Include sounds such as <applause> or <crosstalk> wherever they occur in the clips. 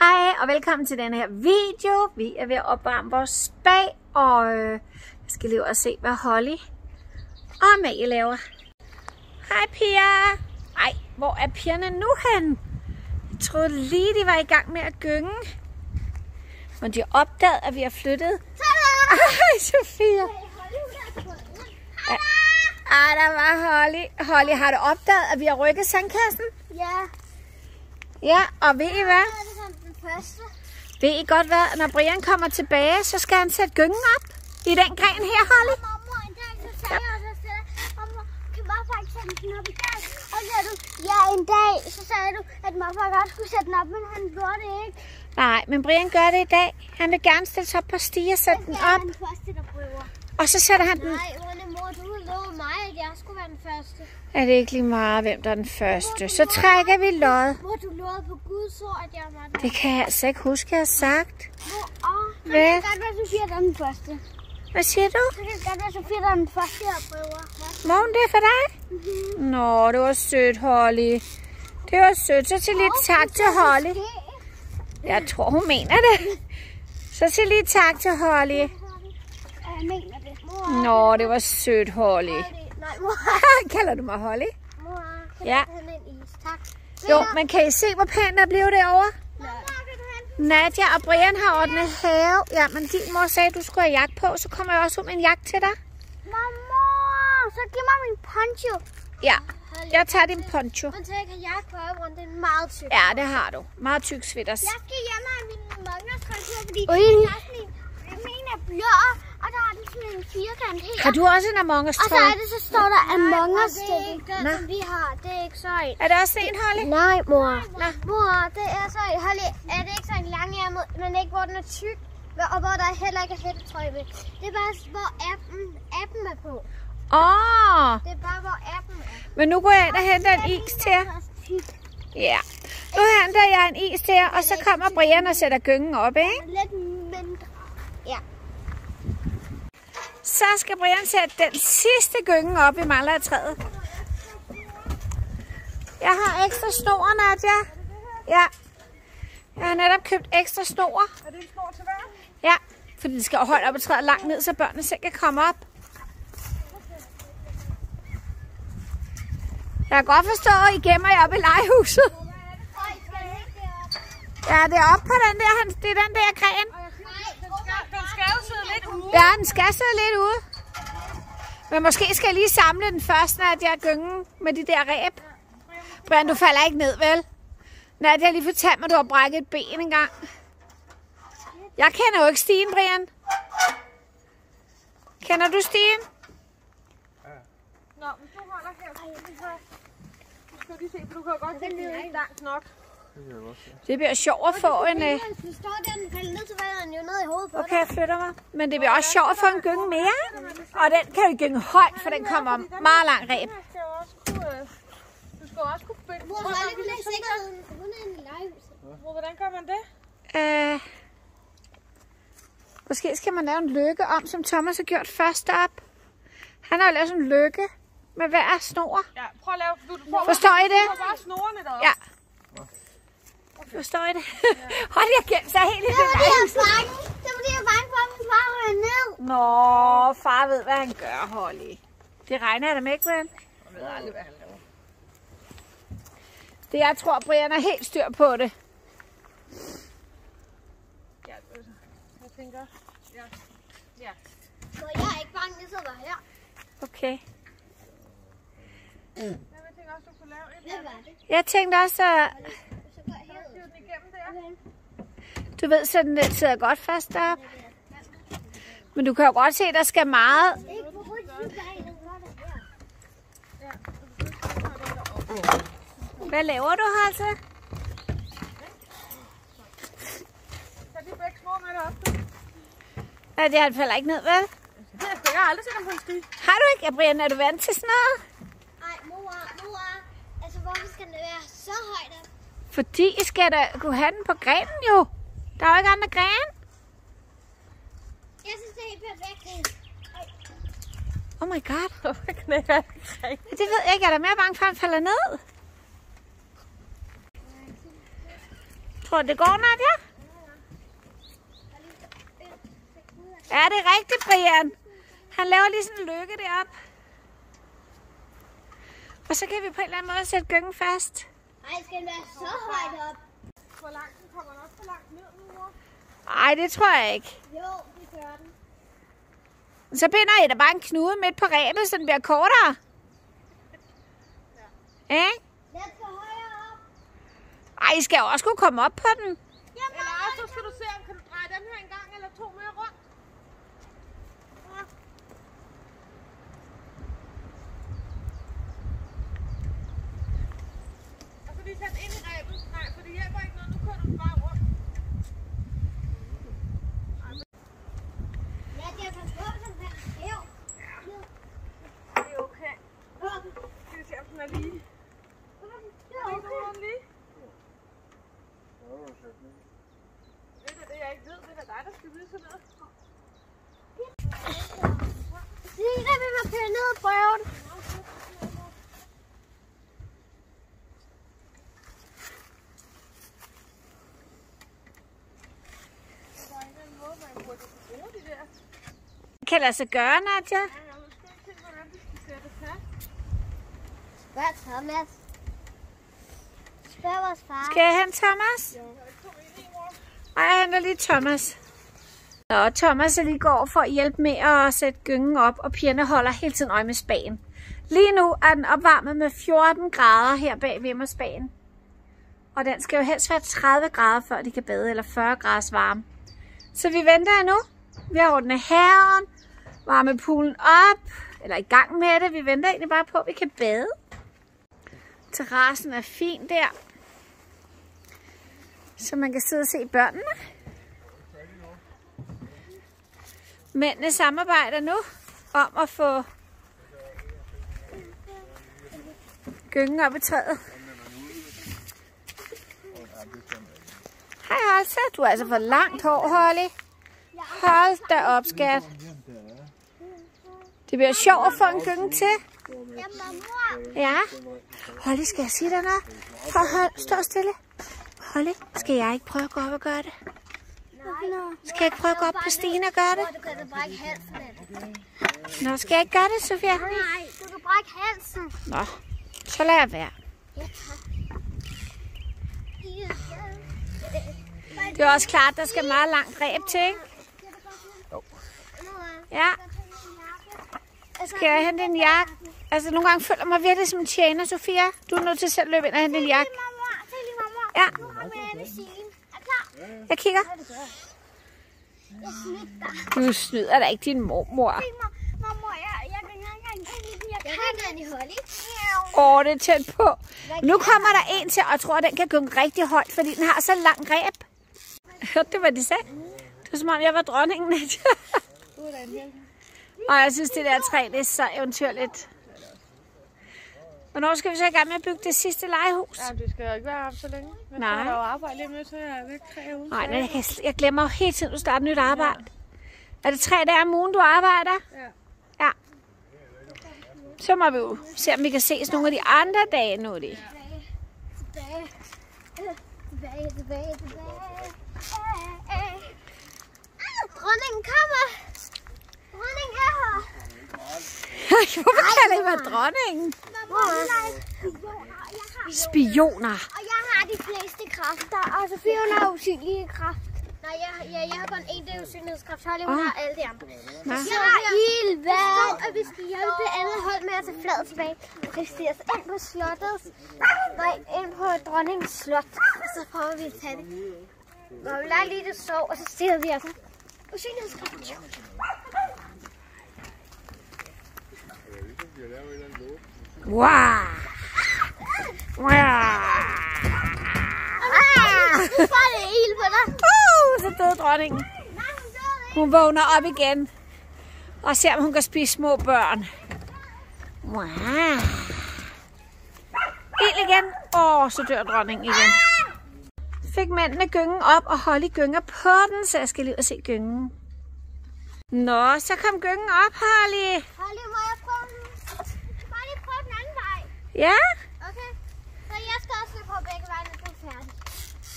Hej og velkommen til denne her video. Vi er ved at opvarme vores spag, og øh, jeg skal lige og se, hvad Holly og Amalie laver. Hej Pia! Ej, hvor er pigerne nu hen? Jeg troede lige, de var i gang med at gynge. Men de har opdaget, at vi har flyttet. Hej Sofia! Ah, der var Holly. Holly, har du opdaget, at vi har rykket sandkassen? Ja, Ja, og ved I hvad? Første. Ved I godt hvad? Når Brian kommer tilbage, så skal han sætte gyngen op. I den gren her, Holly. Og mormor en dag, så sagde jeg til dig, mormor, kan morfar ikke sætte den op i dag? Og så sagde du, ja en dag, så sagde du, at morfar godt skulle sætte den op, men han gjorde det ikke. Nej, men Brian gør det i dag. Han vil gerne stille sig op på stige og sætte den op. Og så sætter han den... Nej, Lovet mig, at jeg skulle være den første. Er det ikke lige meget, hvem der er den første? Så trækker vi lod. Mor, du lovede på Guds ord, at jeg var den Det kan jeg altså ikke huske, jeg har sagt. Så Hvad? kan det godt være, Sofia, der er den første. Hvad siger du? Så kan det godt være, Sofia, der er den første, jeg prøver. Morgen, det er for dig? Nå, det var sødt, Holly. Det var sødt. Så sig lige tak til Holly. Jeg tror, hun mener det. Så sig lige tak til Holly. Jeg mener Nå, det var sødt, Holly. Nej, mor. <laughs> Kalder du mig Holly? Mor, kan Ja. en is? Tak. Jo, men kan I se, hvor pænt der blev derovre? Mor, Nadia og Brian har ordnet have. Ja, men din mor sagde, at du skulle have jakke på, så kommer jeg også ud med en jakke til dig. Mamma, så giv mig min poncho. Ja, jeg tager din poncho. Men så jeg kan jakke på øvrigt, den er meget tyk. Ja, det har du. Meget tyk sweaters. Jeg skal hjem af min mongerskonsur, fordi Ui. den er sådan en, min er blå, og der er den sådan en firkant her. Har du også en Among Us Og så trøje? er det, så står der Among Us. det er ikke den, som vi har. Det er ikke så en. Er det også en, Holly? Nej, mor. Nå. Mor, det er så Holly, er det ikke så en langærmet, men ikke hvor den er tyk, og hvor der heller ikke er hættetrøj ved. Det er bare, hvor appen, appen er på. Åh, oh, Det er bare, hvor appen er. men nu går jeg ind og henter en is til jer. Ja. Nu henter jeg en is til jer, og så kommer Brian og sætter gyngen op, ikke? Lidt mindre. Så skal Brian sætte den sidste gyngen op i træet. Jeg har ekstra snor, Nadia. Ja. Jeg har netop købt ekstra snor. Er det en snor til hver? Ja, fordi det skal højt op og træde langt ned, så børnene selv kan komme op. Jeg kan godt forstå, at I gemmer jer op i legehuset. Ja, det er op på den der, det er den der gren. Den skal jo sidde lidt ude. Ja, den skal sidde lidt ude. Men måske skal jeg lige samle den først, når jeg gyngen med de der ræb. Brian, du falder ikke ned, vel? Nadia har lige fortalt mig, at du har brækket et ben engang. Jeg kender jo ikke Stien, Brian. Kender du Stien? Nå, men du holder her. Du skal lige se, for du kan godt se, at det er ikke langt nok. Det bliver sjovt at få en... Øh... Hvis du står der, den falder ned, så hovedet på Okay, jeg flytter mig. Men det bliver også sjovt at få en gynge mere. Og den kan jo gynge højt, for den kommer meget lang ræb. Du skal jo også kunne... øh, Du skal også kunne binde. Mor, hun er i sikkerheden. Hun er legehuset. Hvor, hvordan gør man det? Øh, måske skal man lave en lykke om, som Thomas har gjort først op. Han har jo lavet sådan en lykke med hver snor. Ja, prøv at lave... Du, du får Forstår I det? Du får bare snorene deroppe. Ja. Forstår I det? <laughs> Hold jer gemt sig helt i Det det var fordi, jeg lejlighed. er. Det var fordi, jeg er bange for, at min far ryger ned. Nå, far ved, hvad han gør, Holly. Det regner jeg da med, ikke, Brian? Jeg ved aldrig, hvad han laver. Det, jeg tror, Brian er helt styr på det. Ja, jeg tænker... Ja. Ja. Så jeg er ikke bange, jeg sidder her. Okay. Jeg vil tænke også, du kunne lave et Hvad var det? Jeg tænkte også, at Så går jeg herud. Hiv den igennem der. du ved, så den sidder godt fast deroppe. Men du kan jo godt se, at der skal meget. Hvad laver du, deroppe. Ja, det han falder ikke ned, vel? Jeg har aldrig set ham på en sti. Har du ikke, Brian? Er du vant til sådan noget? Ej, mor, mor. Altså, hvorfor skal den være så højt op? Fordi I skal da kunne have den på grenen, jo. Der er jo ikke andre grene. Jeg synes, det er helt perfekt. Oh my god. <laughs> Hvorfor knækker jeg? Det ved jeg ikke. Jeg er da mere bange for, at han falder ned. Tror du, det går, Nadia? Ja, det er rigtigt, Brian. Han laver lige sådan en lykke deroppe. Og så kan vi på en eller anden måde sætte gyngen fast. Ej, skal den være så højt op? Hvor langt den kommer den også for langt ned nu, mor? Ej, det tror jeg ikke. Jo, gør den. Så binder I da bare en knude midt på rebet, så den bliver kortere. Ja. Ikke? Den skal højere op. Ej, I skal jo også kunne komme op på den. Jamen, Eller også, så skal du dreje den her en gang eller to mere rundt. Og så lige sæt ind i rebet. Nej, for det hjælper ikke noget. Nu kører du den bare rundt. ja, det er pas på, den er skæv. Det er okay. Skal vi se, om den er lige. Det er Er okay. den lige? Det er det, jeg ikke ved. Det er dig, der skal vide sådan noget. Lina, vi må køre ned og prøve den. Der er ikke en måde, man burde bruge de der. Kan lade sig gøre, Nadia? Jeg har måske ikke tænkt, hvordan vi skal sætte fast. Hvad, Thomas? Spørg vores far. Skal jeg hen, Thomas? Ej, jeg henter lige Thomas. Nå, Thomas er lige går for at hjælpe med at sætte gyngen op, og pigerne holder hele tiden øje med spagen. Lige nu er den opvarmet med 14 grader her bag ved mig spagen. Og den skal jo helst være 30 grader, før de kan bade, eller 40 grader varme. Så vi venter endnu. Vi har ordnet herren, varmet poolen op, eller i gang med det. Vi venter egentlig bare på, at vi kan bade. Terrassen er fin der, så man kan sidde og se børnene. Mændene samarbejder nu om at få gyngen op i træet. Hej Holse, du har altså for langt hår, Holly. Hold da op, skat. Det bliver sjovt at få en gynge til. Ja. Holly, skal jeg sige dig noget? Prøv, hold, stå stille. Holly, skal jeg ikke prøve at gå op og gøre det? Skal jeg ikke prøve at gå op på stigen og gøre det? Du kan brække halsen. Nå, skal jeg ikke gøre det, Sofia? Nej, du kan brække halsen. Nå, så lader jeg være. Det er også klart, der skal meget langt ræb til, ikke? Ja, skal jeg hente en jakke? Altså, nogle gange føler jeg mig virkelig som en tjener, Sofia. Du er nødt til selv at løbe ind og hente en jakke. Ja, Nu kommer jeg ind i stilen. Er du klar? Jeg kigger. Du snyder da ikke din mormor. Se mig. Mormor, jeg, jeg kan ikke engang tage den. Jeg kan den i Holly. Åh, det er tæt på. Nu kommer der en til, og jeg tror, den kan gå rigtig højt, fordi den har så lang ræb. Hørte du, hvad de sagde? Det var som om, jeg var dronningen. og jeg synes, det der træ, det er så eventyrligt. Hvornår skal vi så i gang med at bygge det sidste legehus? Ja, det skal jo ikke være op så længe. Men Nej. så er der jo arbejde lige med, så jeg er væk tre uger. Nej, nej, jeg, jeg glemmer jo hele tiden, at du starter nyt arbejde. Er det tre dage om ugen, du arbejder? Ja. Ja. Så må vi jo se, om vi kan ses nogle af de andre dage nu. Det. Tilbage. Dronningen kommer. Dronningen er her. <laughs> Hvorfor kalder I mig dronningen? Jeg har Spioner. Og jeg har de fleste kræfter, og Sofie hun har usynlige kraft. Nej, jeg, jeg, jeg har kun én, det er usynlighedskraft. Holly, hun Ah. har alle de andre. Nå. Jeg har ild, vand, og vi skal hjælpe det andet hold med at tage fladet tilbage. Vi stiger os ind på slottet. Nej, ind på dronningens slot. Og så prøver vi at tage det. Når vi lader lige det sov, og så stiger vi altså. Usynlighedskraft. Wow. Wow. Nu får det ild på dig. Uh, så døde dronningen. Hun vågner op igen. Og ser, om hun kan spise små børn. Wow. Ild igen. Åh, oh, så dør dronningen igen. Fik mændene gyngen op, og Holly gynger på den, så jeg skal lige og se gyngen. Nå, så kom gyngen op, Holly. Holly, må jeg prøve den? Bare lige prøve den anden vej. Ja? Okay. Så jeg skal også lige på begge veje, når du er færdig.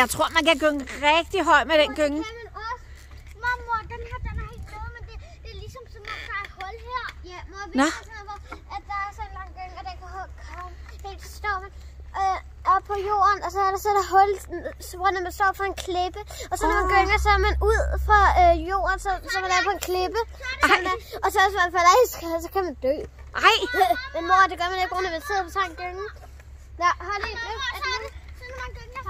Jeg tror, man kan gynge rigtig højt med den gynge. Det kan man også. Mormor, den her, den er helt nede, men det, det er ligesom som om, der er et hul her. Ja, mor, vi Nå sådan, hvor at der er så en lang gynge, og den kan ho- komme helt til står man øh, op på jorden, og så er der så der hul, så hvor når man står på en klippe, og så når man Åh. gynger, så er man ud fra øh, jorden, så, så man er på en klippe, så man er, og så hvis man falder i, så, så kan man dø. Ej, <laughs> Men mor, det gør man ikke, når man sidder på sådan en gynge. Ja, hold lige. Så er det, så når man gynger,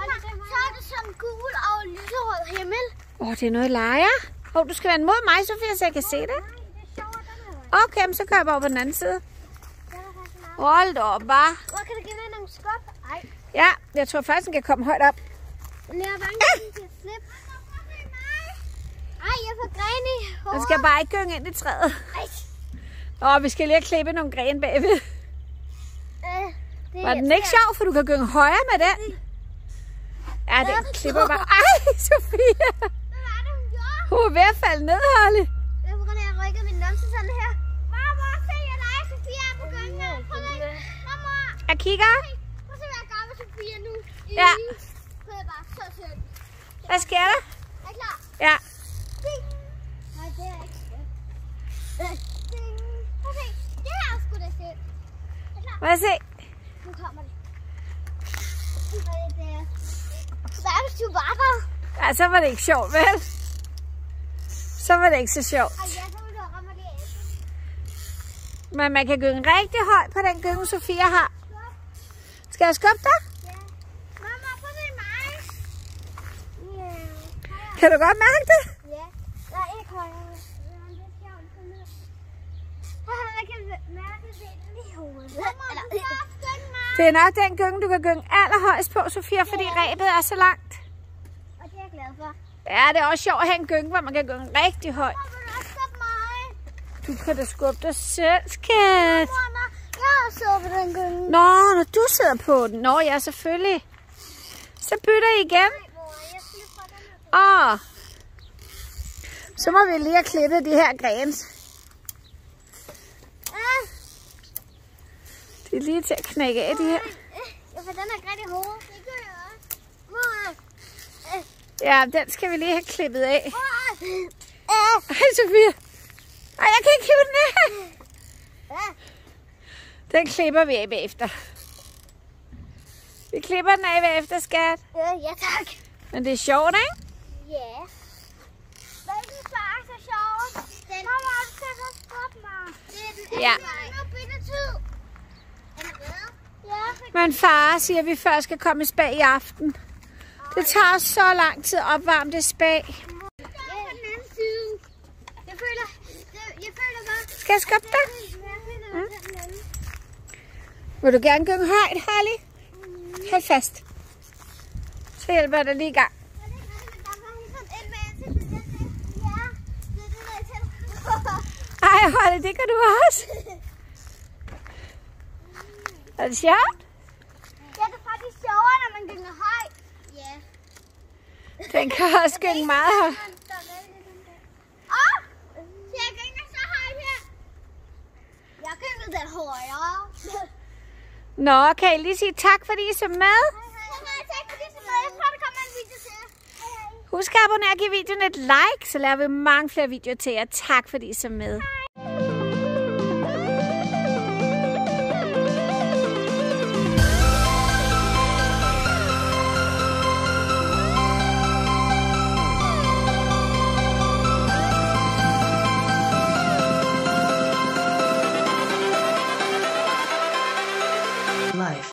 så er det sådan gul og lyserød himmel. åh, oh, det er noget lejer. Åh, oh, du skal være mod mig, Sofia, så jeg kan se det. Nej, det er sjovt, den her. Okay, men så kører jeg bare over på den anden side. Er. Hold da op, bare. Hvor kan du give mig nogle skub? Ej. Ja, jeg tror faktisk, den kan komme højt op. Men jeg er bange at den kan slippe. Ej, jeg får gren i Den hovedet. skal bare ikke gynge ind i træet. Ej. Åh, vi skal lige have klippet nogle grene bagved. Øh, det Var den ikke sjov, for du kan gynge højere med den? Ja, den klipper bare. Ej, Sofia. Hvad var det, hun gjorde? Hun er ved at falde ned, Holly. Det er på grund af, at jeg rykkede min numse sådan her. Mormor, se, jeg leger Sofia er på gyngen. Prøv lige. Mormor, Jeg kigger. prøv at se, hvad jeg gør med Sofia nu. Ja. Hvad sker der? Er klar? Ja. Ding. Nej, det er ikke. Øh, Ding. Det her er sgu da sødt. Er I klar? Må jeg se? Nu kommer det. Hvad er det, du var der? Ja, så var det ikke sjovt, vel? Så var det ikke så sjovt. Og ja, så vil du ramme det. Men man kan gynge rigtig højt på den gynge, Sofia har. Skal jeg skubbe dig? Ja. Mamma, prøv at se mig. Ja. Kan du godt mærke det? Ja. Nej, ikke højere. Det er er nok den gynge, du kan gynge allerhøjst på, Sofia, fordi rebet er så langt. Og det er jeg glad for. Ja, det er også sjovt at have en gynge, hvor man kan gynge rigtig højt. Du kan da skubbe dig selv, skat. Jeg har siddet på den gynge. Nå, når du sidder på den. Nå, ja, selvfølgelig. Så bytter I igen. Nej, mor, jeg skal her. Og så må vi lige have klippet de her grene. Ah, De er lige til at knække af, de her. Jeg får den her græn i hovedet. Det gør jeg også. Mor. Ja, den skal vi lige have klippet af. Ah. Hej, Sofia. Ej, jeg kan ikke hive den af. Ah. Den klipper vi af bagefter. Vi klipper den af bagefter, skat. Øh, ja, tak. Men det er sjovt, ikke? Ja. Farve er sjov? Den. Mamma, du skal så skubbe mig. Det er den Ja. anden. Tid. Er det bedre? Ja. Men far siger, at vi først skal komme i spag i aften. Det tager så lang tid at opvarme det spag. Jeg er på den anden side. Jeg føler, det, jeg føler bare... Skal jeg skubbe dig? Anden. Vil du gerne gynge højt, Harley? Hold fast. Så hjælper jeg dig lige i gang. Var det ikke rigtigt, men der var sådan en med ansigt, det der- Ja, det er det, der er Ej, Harley, det kan du også. Er det sjovt? Ja, det er faktisk sjovere, når man gynger højt. Ja. Den kan også gynge meget højt. Åh! Jeg gynger så højt her. Jeg gyngede den højere. Nå, kan I lige sige tak, fordi I så med? Tak fordi I så med. Jeg tror, der kommer en video til. Husk at abonnere og give videoen et like, så laver vi mange flere videoer til jer. Tak fordi I så med. Hej.